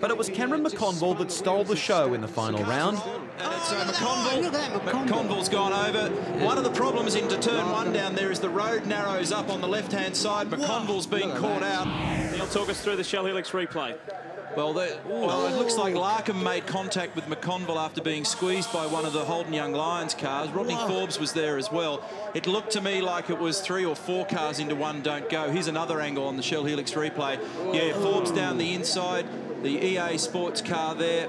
But it was Cameron McConville that stole the show in the final round. And it's uh, McConville. McConville's gone over. One of the problems into turn one down there is the road narrows up on the left-hand side. McConville's being caught out. Neil, talk us through the Shell Helix replay. Well, the, well, it looks like Larkham made contact with McConville after being squeezed by one of the Holden Young Lions cars. Rodney Forbes was there as well. It looked to me like it was three or four cars into one don't go. Here's another angle on the Shell Helix replay. Yeah, Forbes down the inside, the EA Sports car there,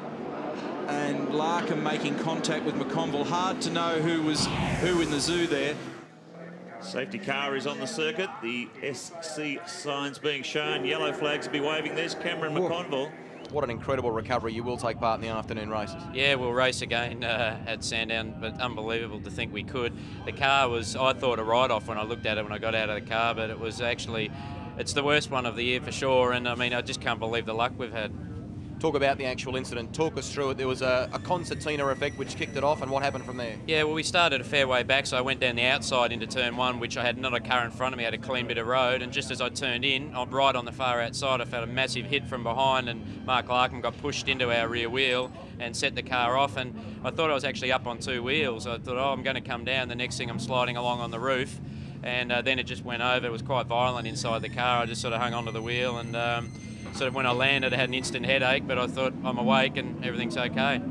and Larkham making contact with McConville. Hard to know who was who in the zoo there. Safety car is on the circuit. The SC signs being shown. Yellow flags will be waving. There's Cameron McConville. What an incredible recovery. You will take part in the afternoon races. Yeah, we'll race again uh, at Sandown, but unbelievable to think we could. The car was, I thought, a write-off when I looked at it when I got out of the car, but it was actually, it's the worst one of the year for sure, and I mean, I just can't believe the luck we've had talk about the actual incident. Talk us through it. There was a, a, concertina effect which kicked it off, and what happened from there? Yeah, well, we started a fair way back, so I went down the outside into turn one, which I had not a car in front of me, I had a clean bit of road, and just as I turned in, right on the far outside, I felt a massive hit from behind, and Mark Larkham got pushed into our rear wheel and set the car off, and I thought I was actually up on two wheels. I thought, oh, I'm going to come down. The next thing, I'm sliding along on the roof, and uh, then it just went over. It was quite violent inside the car. I just sort of hung onto the wheel and. Um, sort of when I landed, I had an instant headache, but I thought I'm awake and everything's okay.